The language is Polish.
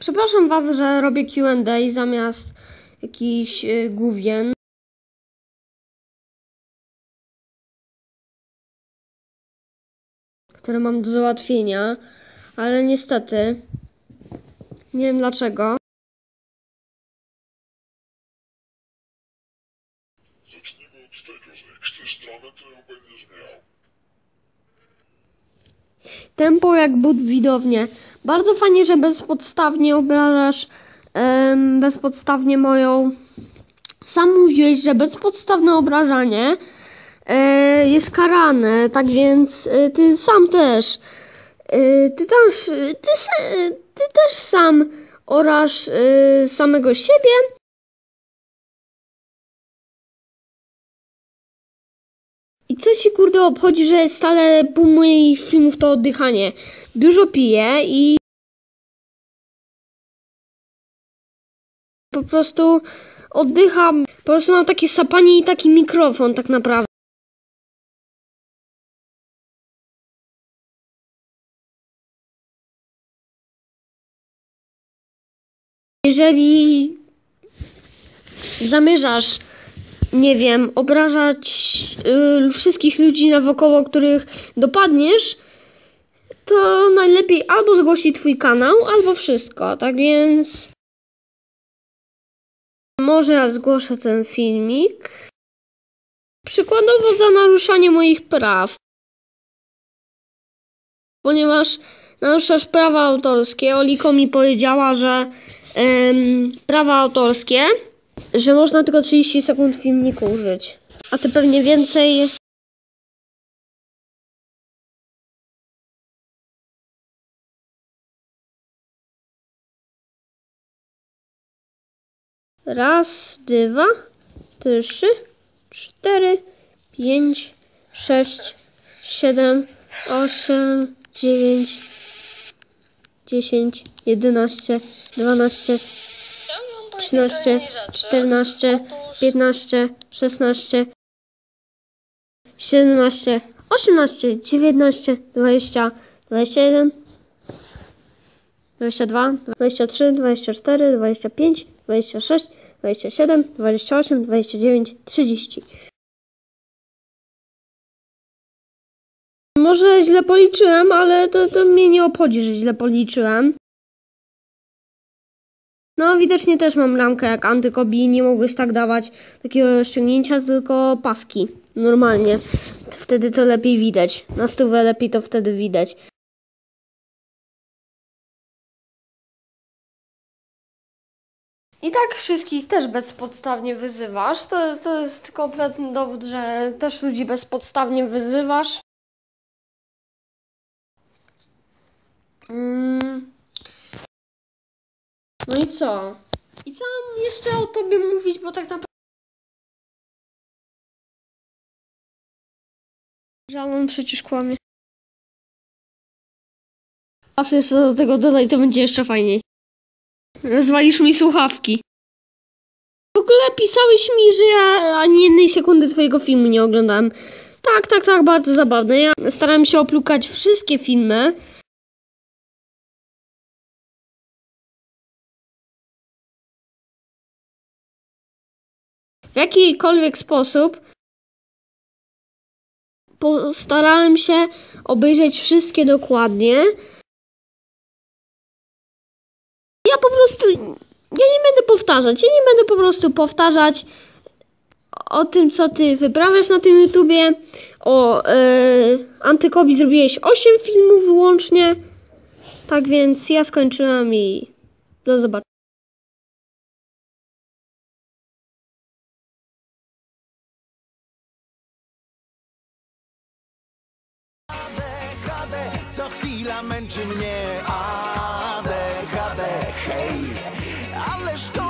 Przepraszam Was, że robię Q&A zamiast jakichś y, główien. które mam do załatwienia, ale niestety nie wiem dlaczego. Tempo jak but w widownię. Bardzo fajnie, że bezpodstawnie obrażasz bezpodstawnie moją. Sam mówiłeś, że bezpodstawne obrażanie e, jest karane, tak więc e, ty sam też. E, ty też, ty, se, ty też sam orasz e, samego siebie. I co ci kurde obchodzi, że stale pół moich filmów to oddychanie? Dużo piję i po prostu oddycham. Po prostu mam takie sapanie i taki mikrofon tak naprawdę. Jeżeli zamierzasz nie wiem, obrażać y, wszystkich ludzi nawokoło, których dopadniesz, to najlepiej albo zgłosić twój kanał, albo wszystko. Tak więc może ja zgłoszę ten filmik. Przykładowo za naruszanie moich praw. Ponieważ naruszasz prawa autorskie. Oliko mi powiedziała, że em, prawa autorskie że można tylko 30 sekund filmiku użyć. A ty pewnie więcej. Raz, dwa, trzy, cztery, pięć, sześć, siedem, osiem, dziewięć, dziesięć, jedenaście, dwanaście, 13, 14, 15, 16, 17, 18, 19, 20, 21, 22, 23, 24, 25, 26, 27, 28, 29, 30. Może źle policzyłem, ale to, to mnie nie obchodzi, że źle policzyłem. No, widocznie też mam ramkę jak antykobi. Nie mogłeś tak dawać takiego rozciągnięcia, tylko paski. Normalnie. Wtedy to lepiej widać. Na stówę lepiej to wtedy widać. I tak wszystkich też bezpodstawnie wyzywasz. To, to jest kompletny dowód, że też ludzi bezpodstawnie wyzywasz. Mm. No i co? I co mam jeszcze o tobie mówić, bo tak naprawdę. On przecież kłamie. A jeszcze do tego dodaj, to będzie jeszcze fajniej. Rozwalisz mi słuchawki. W ogóle pisałeś mi, że ja ani jednej sekundy twojego filmu nie oglądałem. Tak, tak, tak, bardzo zabawne. Ja starałem się oplukać wszystkie filmy. Jakikolwiek sposób postarałem się obejrzeć wszystkie dokładnie. Ja po prostu, ja nie będę powtarzać, ja nie będę po prostu powtarzać o tym, co ty wyprawiasz na tym YouTubie. O yy, Antykobi zrobiłeś 8 filmów wyłącznie. Tak więc ja skończyłem i do zobaczenia. męczy mnie ADHD, hej. Ależ to